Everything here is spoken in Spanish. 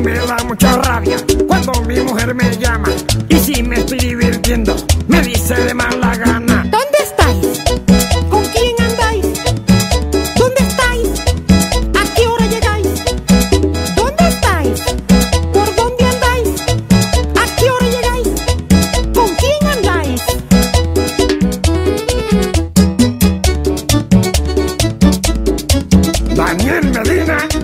me da mucha rabia cuando mi mujer me llama. Y si me estoy divirtiendo, me dice de mala gana. ¿Dónde estáis? ¿Con quién andáis? ¿Dónde estáis? ¿A qué hora llegáis? ¿Dónde estáis? ¿Por dónde andáis? ¿A qué hora llegáis? ¿Con quién andáis? Daniel Medina.